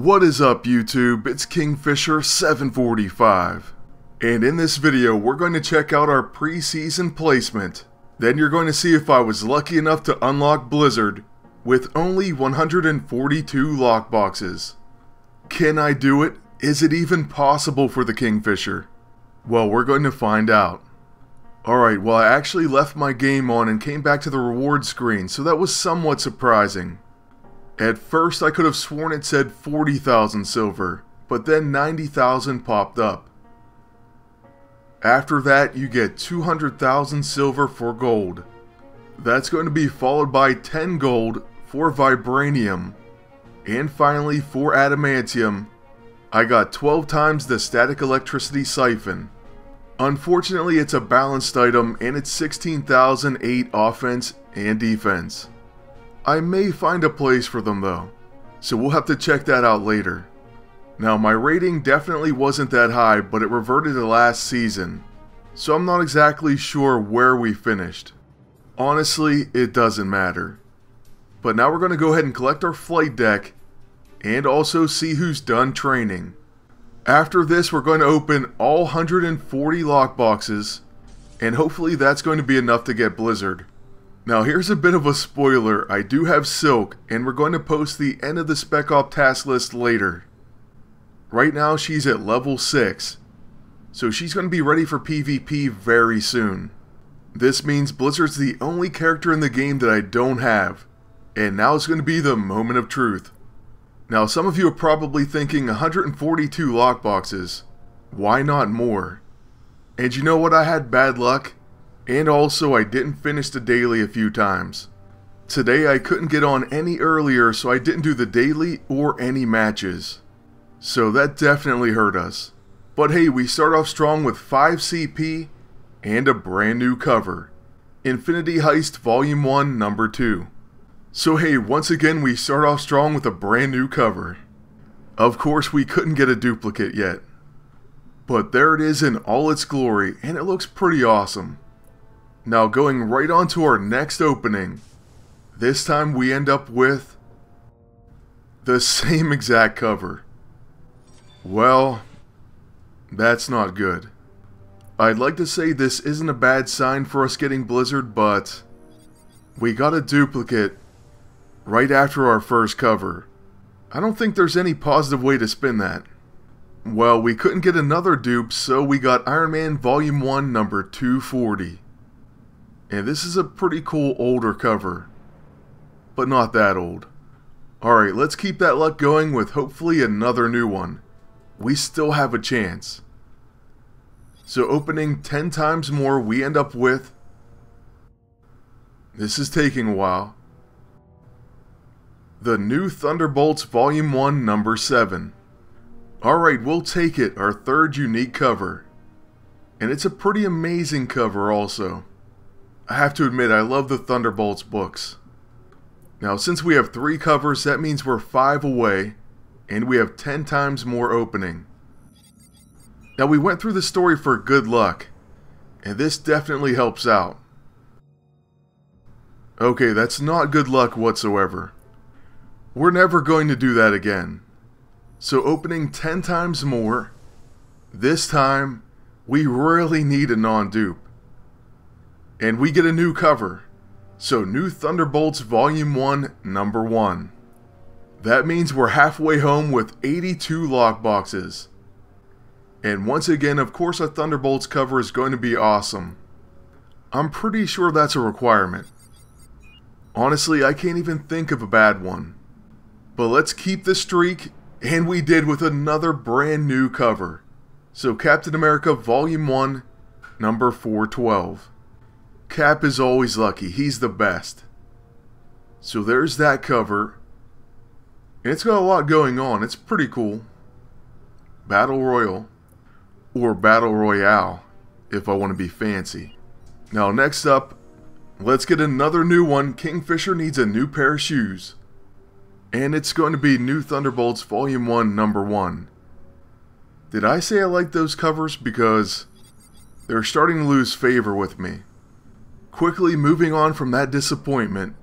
What is up YouTube? It's Kingfisher745. And in this video, we're going to check out our preseason placement. Then you're going to see if I was lucky enough to unlock Blizzard with only 142 lockboxes. Can I do it? Is it even possible for the Kingfisher? Well, we're going to find out. Alright, well I actually left my game on and came back to the reward screen, so that was somewhat surprising. At first I could have sworn it said 40,000 silver, but then 90,000 popped up. After that you get 200,000 silver for gold. That's going to be followed by 10 gold for vibranium. And finally for adamantium, I got 12 times the static electricity siphon. Unfortunately, it's a balanced item and it's 16,008 offense and defense. I may find a place for them though, so we'll have to check that out later. Now my rating definitely wasn't that high, but it reverted to last season, so I'm not exactly sure where we finished. Honestly, it doesn't matter. But now we're going to go ahead and collect our flight deck, and also see who's done training. After this, we're going to open all 140 lockboxes, and hopefully that's going to be enough to get Blizzard. Now here's a bit of a spoiler, I do have Silk, and we're going to post the end of the Spec Op task list later. Right now she's at level 6, so she's going to be ready for PvP very soon. This means Blizzard's the only character in the game that I don't have, and now it's going to be the moment of truth. Now, some of you are probably thinking 142 lockboxes. Why not more? And you know what? I had bad luck. And also, I didn't finish the daily a few times. Today, I couldn't get on any earlier, so I didn't do the daily or any matches. So that definitely hurt us. But hey, we start off strong with 5 CP and a brand new cover. Infinity Heist Volume 1, Number 2. So hey, once again we start off strong with a brand new cover. Of course we couldn't get a duplicate yet. But there it is in all its glory, and it looks pretty awesome. Now going right on to our next opening. This time we end up with... The same exact cover. Well, that's not good. I'd like to say this isn't a bad sign for us getting Blizzard, but... We got a duplicate right after our first cover. I don't think there's any positive way to spin that. Well, we couldn't get another dupe, so we got Iron Man Volume 1 number 240. And this is a pretty cool older cover. But not that old. Alright, let's keep that luck going with hopefully another new one. We still have a chance. So opening 10 times more, we end up with... This is taking a while. The New Thunderbolts Volume 1, Number 7. Alright, we'll take it, our third unique cover. And it's a pretty amazing cover also. I have to admit, I love the Thunderbolts books. Now, since we have three covers, that means we're five away, and we have 10 times more opening. Now, we went through the story for good luck, and this definitely helps out. Okay, that's not good luck whatsoever. We're never going to do that again. So opening 10 times more, this time we really need a non-dupe. And we get a new cover. So New Thunderbolts Volume 1, Number 1. That means we're halfway home with 82 lockboxes. And once again, of course a Thunderbolts cover is going to be awesome. I'm pretty sure that's a requirement. Honestly, I can't even think of a bad one. But let's keep the streak, and we did with another brand new cover. So Captain America Volume 1, number 412. Cap is always lucky, he's the best. So there's that cover. And it's got a lot going on, it's pretty cool. Battle Royal. Or Battle Royale, if I want to be fancy. Now next up, let's get another new one. Kingfisher needs a new pair of shoes. And it's going to be New Thunderbolts Volume 1, Number 1. Did I say I like those covers? Because they're starting to lose favor with me. Quickly moving on from that disappointment,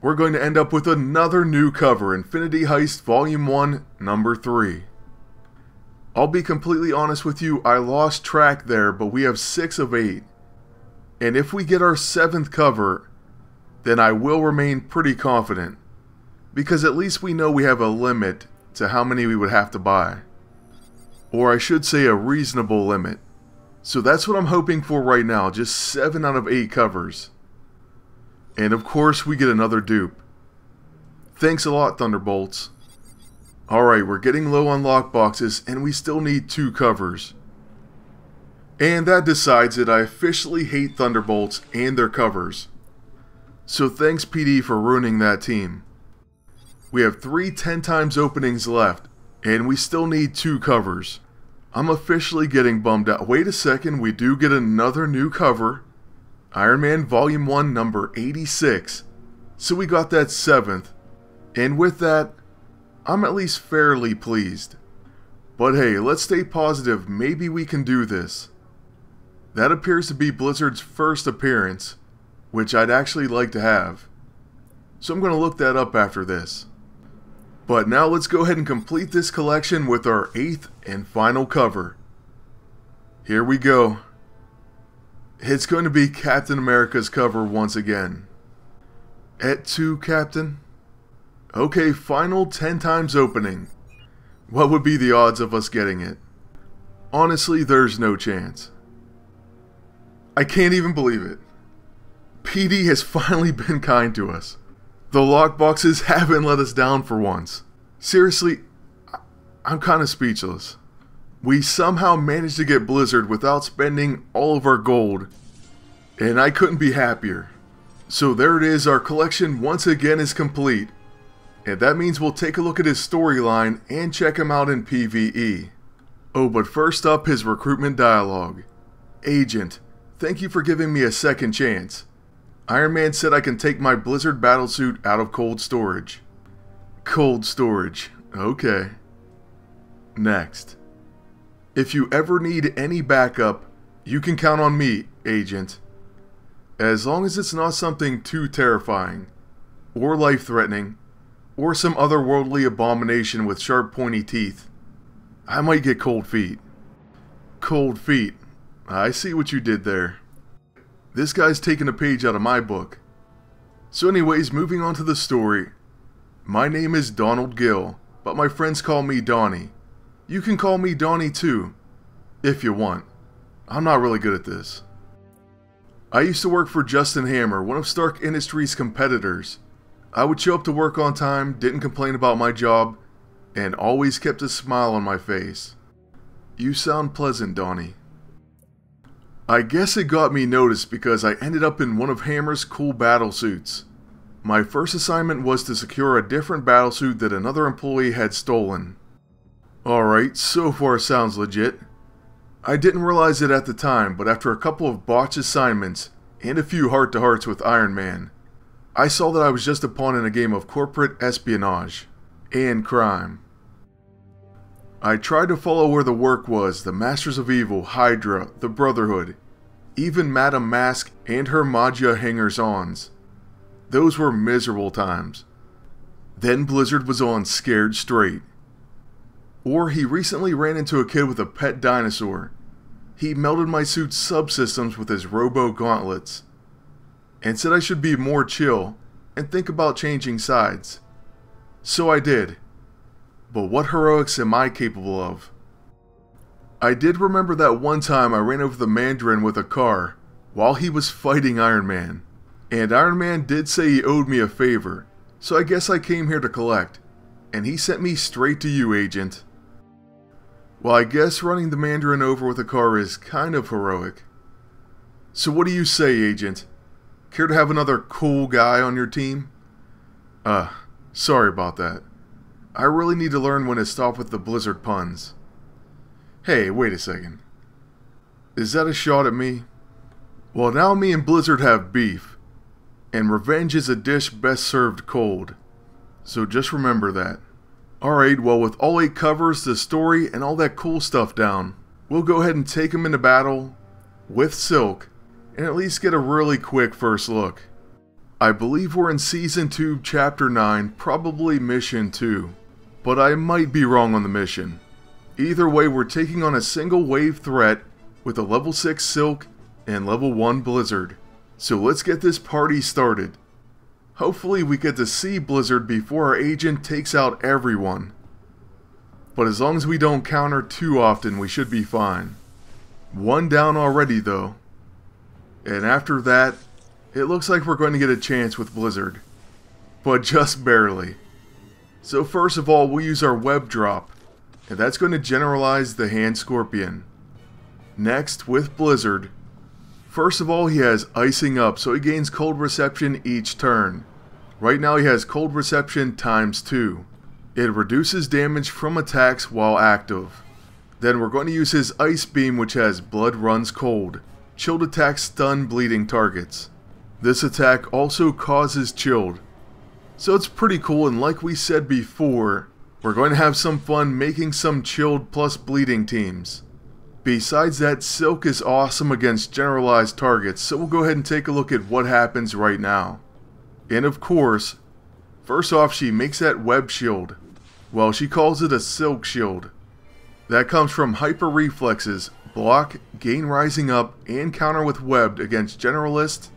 we're going to end up with another new cover Infinity Heist Volume 1, Number 3. I'll be completely honest with you, I lost track there, but we have 6 of 8. And if we get our 7th cover, then I will remain pretty confident. Because at least we know we have a limit to how many we would have to buy. Or I should say a reasonable limit. So that's what I'm hoping for right now, just 7 out of 8 covers. And of course we get another dupe. Thanks a lot, Thunderbolts. Alright, we're getting low on lockboxes, and we still need two covers. And that decides it, I officially hate Thunderbolts and their covers. So thanks PD for ruining that team. We have three 10 times openings left, and we still need two covers. I'm officially getting bummed out. Wait a second, we do get another new cover. Iron Man Volume 1 number 86. So we got that 7th. And with that, I'm at least fairly pleased. But hey, let's stay positive, maybe we can do this. That appears to be Blizzard's first appearance, which I'd actually like to have. So I'm going to look that up after this. But now let's go ahead and complete this collection with our eighth and final cover. Here we go. It's going to be Captain America's cover once again. Et tu, Captain? Okay, final 10 times opening. What would be the odds of us getting it? Honestly, there's no chance. I can't even believe it. PD has finally been kind to us. The lockboxes haven't let us down for once. Seriously, I'm kind of speechless. We somehow managed to get Blizzard without spending all of our gold, and I couldn't be happier. So there it is, our collection once again is complete. And that means we'll take a look at his storyline and check him out in PvE. Oh, but first up, his recruitment dialogue. Agent, thank you for giving me a second chance. Iron Man said I can take my Blizzard battlesuit out of cold storage. Cold storage. Okay. Next. If you ever need any backup, you can count on me, Agent. As long as it's not something too terrifying, or life-threatening, or some otherworldly abomination with sharp pointy teeth, I might get cold feet. Cold feet. I see what you did there. This guy's taking a page out of my book. So anyways, moving on to the story. My name is Donald Gill, but my friends call me Donnie. You can call me Donnie too, if you want. I'm not really good at this. I used to work for Justin Hammer, one of Stark Industries' competitors. I would show up to work on time, didn't complain about my job, and always kept a smile on my face. You sound pleasant, Donnie. I guess it got me noticed because I ended up in one of Hammer's cool battle suits. My first assignment was to secure a different battlesuit that another employee had stolen. Alright, so far sounds legit. I didn't realize it at the time, but after a couple of botched assignments, and a few heart-to-hearts with Iron Man, I saw that I was just a pawn in a game of corporate espionage and crime. I tried to follow where the work was, the Masters of Evil, Hydra, the Brotherhood, even Madame Masque and her Maggia hangers-ons. Those were miserable times. Then Blizzard was on Scared Straight. Or he recently ran into a kid with a pet dinosaur. He melded my suit's subsystems with his robo gauntlets. And said I should be more chill and think about changing sides. So I did but what heroics am I capable of? I did remember that one time I ran over the Mandarin with a car while he was fighting Iron Man. And Iron Man did say he owed me a favor, so I guess I came here to collect. And he sent me straight to you, Agent. Well, I guess running the Mandarin over with a car is kind of heroic. So what do you say, Agent? Care to have another cool guy on your team? Uh, sorry about that. I really need to learn when to stop with the Blizzard puns. Hey, wait a second. Is that a shot at me? Well, now me and Blizzard have beef, and revenge is a dish best served cold. So just remember that. Alright, well with all 8 covers, the story, and all that cool stuff down, we'll go ahead and take them into battle with Silk, and at least get a really quick first look. I believe we're in Season 2, Chapter 9, probably Mission 2. But I might be wrong on the mission. Either way, we're taking on a single wave threat with a level 6 Silk and level 1 Blizzard. So let's get this party started. Hopefully we get to see Blizzard before our agent takes out everyone. But as long as we don't counter too often, we should be fine. One down already though. And after that, it looks like we're going to get a chance with Blizzard. But just barely. So first of all, we'll use our web drop. And that's going to generalize the hand scorpion. Next, with Blizzard, First of all, he has icing up, so he gains cold reception each turn. Right now he has cold reception times 2. It reduces damage from attacks while active. Then we're going to use his ice beam which has blood runs cold. Chilled attacks stun bleeding targets. This attack also causes chilled. So it's pretty cool and like we said before, we're going to have some fun making some chilled plus bleeding teams. Besides that, Silk is awesome against generalized targets, so we'll go ahead and take a look at what happens right now. And of course, first off she makes that web shield. Well, she calls it a silk shield. That comes from hyper reflexes, block, gain rising up, and counter with webbed against generalist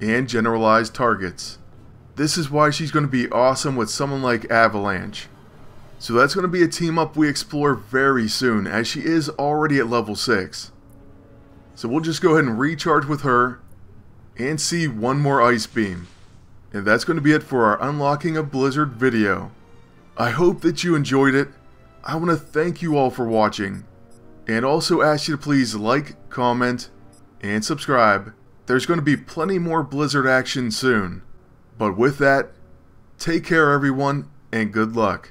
and generalized targets. This is why she's going to be awesome with someone like Avalanche. So that's going to be a team up we explore very soon, as she is already at level 6. So we'll just go ahead and recharge with her, and see one more Ice Beam. And that's going to be it for our Unlocking a Blizzard video. I hope that you enjoyed it. I want to thank you all for watching, and also ask you to please like, comment, and subscribe. There's going to be plenty more Blizzard action soon. But with that, take care everyone, and good luck.